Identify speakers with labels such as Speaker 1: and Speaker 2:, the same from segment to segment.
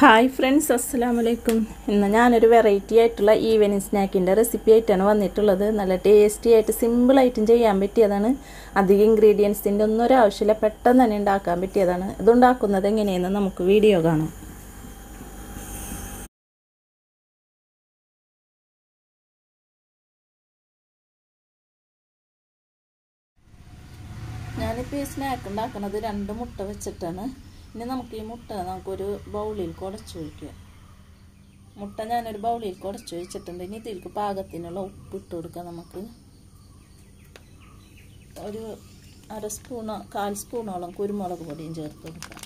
Speaker 1: Hi friends അസ്സലാമു അലൈക്കും ഇന്ന് ഞാനൊരു വെറൈറ്റി ആയിട്ടുള്ള ഈവനിങ് സ്നാക്കിന്റെ റെസിപ്പി ആയിട്ടാണ് വന്നിട്ടുള്ളത്. നല്ല ടേസ്റ്റി ആയിട്ട് സിമ്പിളായിട്ടും ചെയ്യാൻ പറ്റിയതാണ്. അധികം ഇൻഗ്രീഡിയൻസിന്റെ ഒന്നും ഒരു ആവശ്യമില്ല. പെട്ടെന്ന് തന്നെ ഉണ്ടാക്കാൻ പറ്റിയതാണ്. ഇതുണ്ടാക്കുന്നത് എങ്ങനെയെന്ന് നമുക്ക് വീഡിയോ കാണാം. ഞാനിപ്പോൾ ഈ സ്നാക്ക് ഉണ്ടാക്കുന്നത് രണ്ട് മുട്ട വെച്ചിട്ടാണ്. ഇനി നമുക്ക് ഈ മുട്ട നമുക്കൊരു ബൗളിൽ കുടച്ചു ഒഴിക്കുക. മുട്ട ഞാനൊരു ബൗളിൽ കുടച്ചു ഒഴിച്ചിട്ടുണ്ട്. ഇനി ഇതിലേക്ക് പാകത്തിനുള്ള ഉപ്പ് ഇട്ട് കൊടുക്കാം നമുക്ക്. ഒരു അര സ്പൂണോ കാൽ സ്പൂണോളം കുരുമുളക് പൊടിയും ചേർത്ത് കൊടുക്കാം.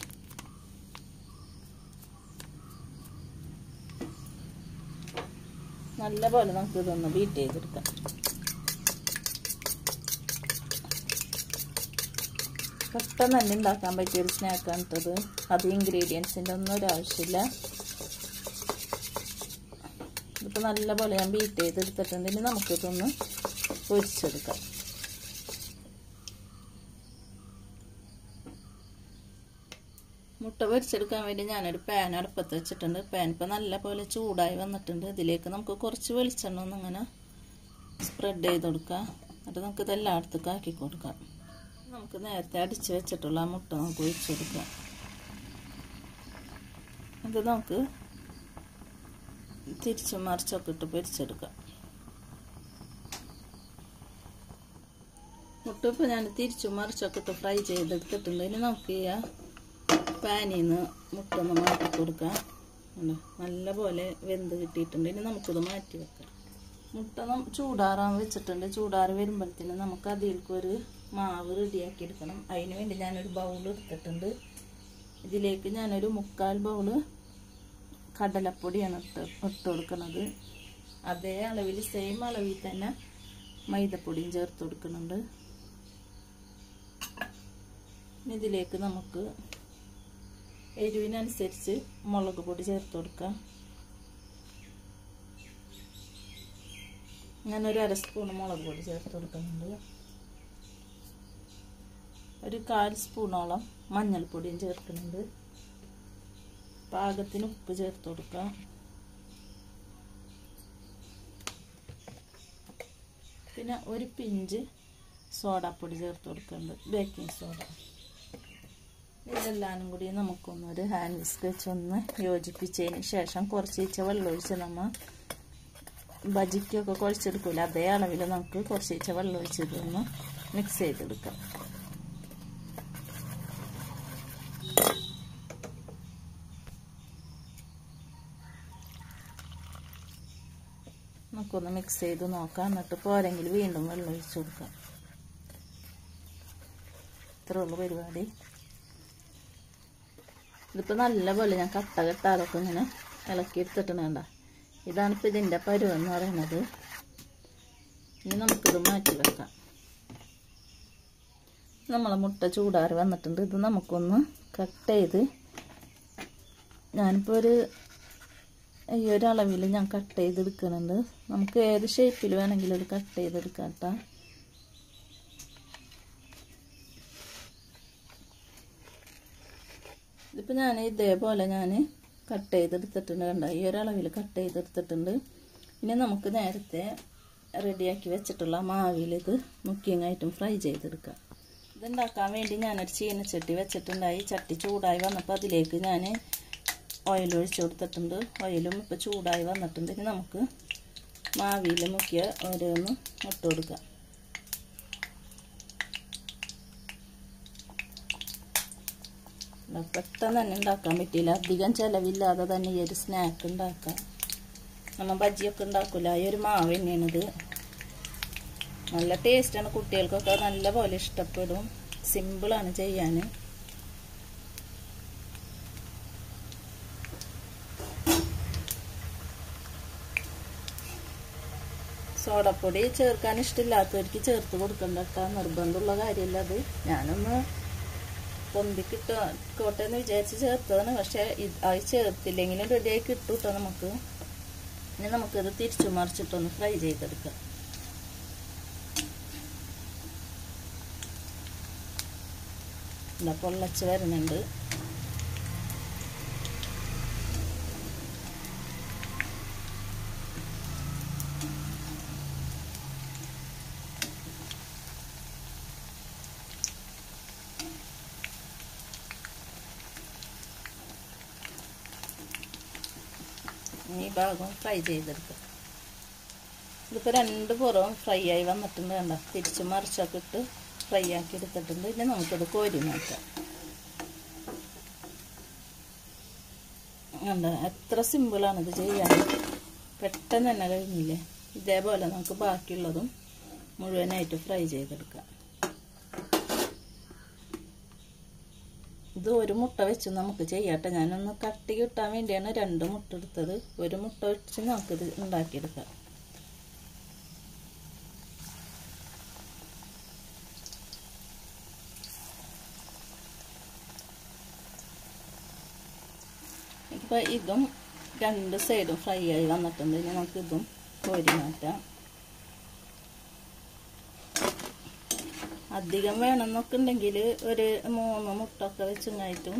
Speaker 1: നല്ലപോലെ നമുക്കിതൊന്ന് ബീറ്റ് ചെയ്തെടുക്കാം. പെട്ടെന്ന് തന്നെ ഉണ്ടാക്കാൻ പറ്റിയ ഒരു സ്നാക്കാണ് ഇട്ടത്. അത് ഇൻഗ്രീഡിയൻസിന്റെ ഒന്നും ഒരു ആവശ്യമില്ല. ഇതിപ്പോൾ നല്ലപോലെ ഞാൻ ബീറ്റ് ചെയ്തെടുത്തിട്ടുണ്ട്. ഇനി നമുക്കിതൊന്ന് പൊരിച്ചെടുക്കാം. മുട്ട പൊരിച്ചെടുക്കാൻ വേണ്ടി ഞാനൊരു പാൻ അടുപ്പത്ത് വെച്ചിട്ടുണ്ട്. പാൻ ഇപ്പോൾ നല്ലപോലെ ചൂടായി വന്നിട്ടുണ്ട്. ഇതിലേക്ക് നമുക്ക് കുറച്ച് വെളിച്ചെണ്ണ ഒന്നിങ്ങനെ സ്പ്രെഡ് ചെയ്ത് കൊടുക്കാം. എന്നിട്ട് നമുക്ക് ഇതെല്ലായിടത്തേക്ക് ആക്കി കൊടുക്കാം നമുക്ക് നേരത്തെ അടിച്ച് വെച്ചിട്ടുള്ള മുട്ട നമുക്ക് ഒഴിച്ചു കൊടുക്കാം ഇത് നമുക്ക് തിരിച്ചും മറിച്ചൊക്കെ ഇട്ട് പൊരിച്ചെടുക്കാം. മുട്ട ഇപ്പോൾ ഞാൻ തിരിച്ചും മറിച്ചൊക്കെ ഇട്ട് ഫ്രൈ ചെയ്തെടുത്തിട്ടുണ്ട്. ഇനി നമുക്ക് ഈ പാനിൽ നിന്ന് മുട്ട ഒന്ന് മാറ്റി കൊടുക്കാം. നല്ല പോലെ വെന്ത് കിട്ടിയിട്ടുണ്ട്. ഇനി നമുക്കിത് മാറ്റി വെക്കാം. മുട്ട ചൂടാറാൻ വെച്ചിട്ടുണ്ട്. ചൂടാറ് വരുമ്പോഴത്തേനും നമുക്ക് അതിലേക്കൊരു മാവ് റെഡിയാക്കി എടുക്കണം അതിന് വേണ്ടി ഞാനൊരു ബൗൾ എടുത്തിട്ടുണ്ട്. ഇതിലേക്ക് ഞാനൊരു മുക്കാൽ ബൗൾ കടലപ്പൊടിയാണ് ഇട്ട് ഇട്ട് കൊടുക്കുന്നത്. അതേ അളവിൽ സെയിം അളവിൽ തന്നെ മൈദപ്പൊടിയും ചേർത്ത് കൊടുക്കുന്നുണ്ട്. ഇതിലേക്ക് നമുക്ക് എരിവിനനുസരിച്ച് മുളക് പൊടി ചേർത്ത് കൊടുക്കാം. ഞാനൊരു അര സ്പൂൺ മുളക് പൊടി ചേർത്ത് കൊടുക്കുന്നുണ്ട്. ഒരു കാൽ സ്പൂണോളം മഞ്ഞൾപ്പൊടിയും ചേർക്കുന്നുണ്ട്. പാകത്തിന് ഉപ്പ് ചേർത്ത് കൊടുക്കുക. പിന്നെ ഒരു പിഞ്ച് സോഡാപ്പൊടി ചേർത്ത് കൊടുക്കുന്നുണ്ട്. Baking soda. ഇതെല്ലാനും കൂടി നമുക്കൊന്നൊരു ഹാൻഡ് വിസ്ക് വെച്ചൊന്ന് യോജിപ്പിച്ചതിന് ശേഷം കുറച്ച് വെള്ളം ഒഴിച്ച് നമ്മൾ ബജിക്കൊക്കെ കുഴച്ചെടുക്കില്ല അതേ അളവിൽ നമുക്ക് കുറച്ച് വെള്ളം ഒഴിച്ചിട്ടൊന്ന് മിക്സ് ചെയ്തെടുക്കാം. നമുക്കൊന്ന് മിക്സ് ചെയ്ത് നോക്കാം. എന്നിട്ട് പോരെങ്കിൽ വീണ്ടും വെള്ളം ഒഴിച്ചു കൊടുക്കാം. ഇത്രേ ഉള്ളൂ പരിപാടി. ഇതിപ്പോൾ നല്ല പോലെ ഞാൻ കട്ട കെട്ടാതൊക്കെ ഇങ്ങനെ ഇളക്കി എടുത്തിട്ടുണ്ട് ഇതാണിപ്പോൾ ഇതിന്റെ പരുവെന്ന് പറയുന്നത്. ഇനി നമുക്കിത് മാറ്റി വെക്കാം. നമ്മളെ മുട്ട ചൂടാറി വന്നിട്ടുണ്ട്. ഇത് നമുക്കൊന്ന് കട്ട് ചെയ്ത് ഞാനിപ്പോൾ ഒരു ഈ ഒരു അളവിൽ ഞാൻ കട്ട് ചെയ്തെടുക്കുന്നുണ്ട്. നമുക്ക് ഏത് ഷേപ്പിൽ വേണമെങ്കിലും അത് കട്ട് ചെയ്തെടുക്കാം കേട്ടോ ഇതിപ്പോൾ ഞാൻ ഇതേപോലെ ഞാൻ കട്ട് ചെയ്തെടുത്തിട്ടുണ്ട് കണ്ട? ഈ ഒരു അളവിൽ കട്ട് ചെയ്തെടുത്തിട്ടുണ്ട്. ഇനി നമുക്ക് നേരത്തെ റെഡിയാക്കി വെച്ചിട്ടുള്ള മാവിൽ ഇത് മുക്കിയങ്ങായിട്ടും ഫ്രൈ ചെയ്തെടുക്കാം. ഇതുണ്ടാക്കാൻ വേണ്ടി ഞാനൊരു ചീനച്ചട്ടി വെച്ചിട്ടുണ്ടായി ചട്ടി ചൂടായി വന്നപ്പോൾ അതിലേക്ക് ഞാൻ ഓയിൽ ഒഴിച്ചു കൊടുത്തിട്ടുണ്ട്. ഓയിലും ഇപ്പോൾ ചൂടായി വന്നിട്ടുണ്ട്. ഇനി നമുക്ക് മാവിയിൽ മുക്കിയ ഓരോന്ന് ഇട്ട് കൊടുക്കാം. പെട്ടെന്ന് തന്നെ ഉണ്ടാക്കാൻ പറ്റിയില്ല. അധികം ചിലവില്ലാതെ തന്നെ ഈ ഒരു സ്നാക്ക് ഉണ്ടാക്കാം. നമ്മൾ ബജ്ജിയൊക്കെ ഉണ്ടാക്കില്ല ഈ ഒരു മാവ് തന്നെയാണിത് നല്ല ടേസ്റ്റാണ് കുട്ടികൾക്കൊക്കെ നല്ല പോലെ ഇഷ്ടപ്പെടും സിമ്പിളാണ് ചെയ്യാൻ സോഡപ്പൊടി ചേർക്കാൻ ഇഷ്ടമില്ലാത്തവർക്ക് ചേർത്ത് കൊടുക്കണ്ട നിർബന്ധമുള്ള കാര്യമല്ല അത്. ഞാനൊന്ന് പൊന്തിക്കിട്ടോട്ടെ എന്ന് വിചാരിച്ച് ചേർത്തതാണ്. പക്ഷെ അത് ചേർത്തില്ലെങ്കിലും റെഡിയായി കിട്ടും കേട്ടോ നമുക്ക്. ഇനി നമുക്കിത് തിരിച്ചു മറിച്ചിട്ടൊന്ന് ഫ്രൈ ചെയ്തെടുക്കാം. പൊള്ളച്ച് വരുന്നുണ്ട്. ഈ ഭാഗം ഫ്രൈ ചെയ്തെടുക്കുക ഇതിപ്പോൾ രണ്ട് പുറവും ഫ്രൈ ആയി വന്നിട്ടുണ്ട് വേണ്ട തിരിച്ച് മറിച്ചൊക്കെ ഇട്ട് ഫ്രൈ ആക്കി എടുത്തിട്ടുണ്ട്. പിന്നെ നമുക്കത് കോരി മാറ്റാം കണ്ട? എത്ര സിമ്പിളാണ് ഇത് ചെയ്യാൻ. പെട്ടെന്ന് തന്നെ കഴിഞ്ഞില്ലേ? ഇതേപോലെ നമുക്ക് ബാക്കിയുള്ളതും മുഴുവനായിട്ട് ഫ്രൈ ചെയ്തെടുക്കാം. ഇത് ഒരു മുട്ട വെച്ച് നമുക്ക് ചെയ്യാട്ടെ. ഞാനൊന്ന് കട്ടി കിട്ടാൻ വേണ്ടിയാണ് രണ്ട് മുട്ട എടുത്തത്. ഒരു മുട്ട വെച്ച് നമുക്കിത് ഉണ്ടാക്കിയെടുക്കാം. ഇപ്പം ഇതും രണ്ട് സൈഡും ഫ്രൈ ആയി വന്നിട്ടുണ്ട്. ഇനി നമുക്ക് ഇതും കോരി മാറ്റാം. അധികം വേണമെന്നൊക്കെ ഉണ്ടെങ്കിൽ ഒരു മൂന്ന് മുട്ടൊക്കെ വെച്ചുങ്ങായിട്ടും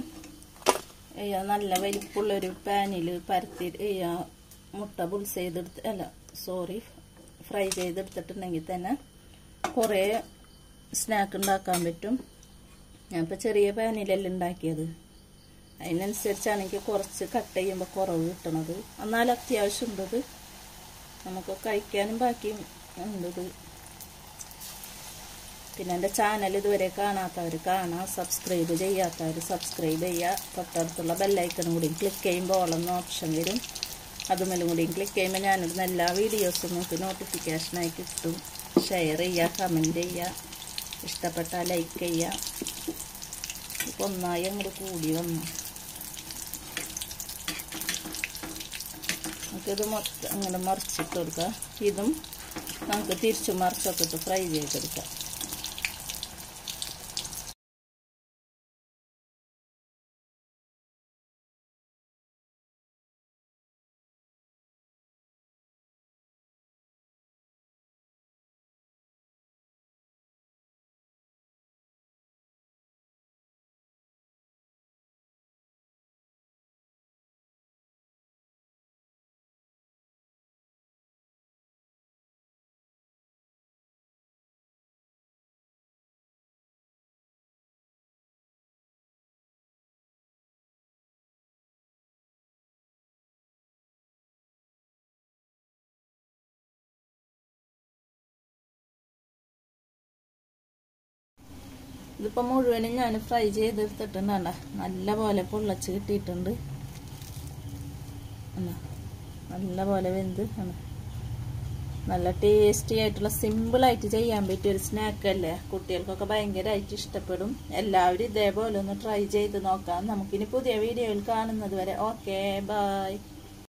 Speaker 1: നല്ല വലിപ്പുള്ളൊരു പാനിൽ പരത്തി മുട്ട പുൾസ് ചെയ്തെടുത്ത് അല്ല സോറി ഫ്രൈ ചെയ്തെടുത്തിട്ടുണ്ടെങ്കിൽ തന്നെ കുറേ സ്നാക്ക് ഉണ്ടാക്കാൻ പറ്റും. ഞാനിപ്പോൾ ചെറിയ പാനിലല്ല ഉണ്ടാക്കിയത്. അതിനനുസരിച്ചാണ് എനിക്ക് കുറച്ച് കട്ട് ചെയ്യുമ്പോൾ കുറവ് കിട്ടണത്. എന്നാൽ അത്യാവശ്യം ഉണ്ടത് നമുക്ക് കഴിക്കാനും ബാക്കിയും ഉണ്ടത്. പിന്നെ എന്റെ ചാനൽ ഇതുവരെ കാണാത്തവർ കാണാം സബ്സ്ക്രൈബ് ചെയ്യാത്തവർ സബ്സ്ക്രൈബ് ചെയ്യുക തൊട്ടടുത്തുള്ള ബെല്ലൈക്കണും കൂടി ക്ലിക്ക് ചെയ്യുമ്പോൾ ഓളെന്ന ഓപ്ഷൻ വരും. അതുമല്ലും കൂടി ക്ലിക്ക് ചെയ്യുമ്പോൾ ഞാനിടുന്ന എല്ലാ വീഡിയോസും നിങ്ങൾക്ക് നോട്ടിഫിക്കേഷനായി കിട്ടും. ഷെയർ ചെയ്യുക കമന്റ് ചെയ്യുക ഇഷ്ടപ്പെട്ടാൽ ലൈക്ക് ചെയ്യുക ഇപ്പം ഒന്നായി അങ്ങോട്ട് കൂടി വന്നു. നമുക്കിത് മൊത്തം അങ്ങനെ മറിച്ചിട്ട് കൊടുക്കുക ഇതും നമുക്ക് തിരിച്ചു മറിച്ചൊക്കെ ഇട്ട് ഫ്രൈ ചെയ്തെടുക്കാം. ഇതിപ്പോൾ മുഴുവനും ഞാൻ ഫ്രൈ ചെയ്തെടുത്തിട്ടുണ്ട് നല്ല പോലെ പൊള്ളച്ച് കിട്ടിയിട്ടുണ്ട്. നല്ല പോലെ വെന്ത് നല്ല ടേസ്റ്റി ആയിട്ടുള്ള സിമ്പിളായിട്ട് ചെയ്യാൻ പറ്റിയ ഒരു സ്നാക്ക് അല്ലേ? കുട്ടികൾക്കൊക്കെ ഭയങ്കരമായിട്ട് ഇഷ്ടപ്പെടും. എല്ലാവരും ഇതേപോലെ ഒന്ന് ട്രൈ ചെയ്ത് നോക്കാം. നമുക്കിനി പുതിയ വീഡിയോയിൽ കാണുന്നത് വരെ. Okay bye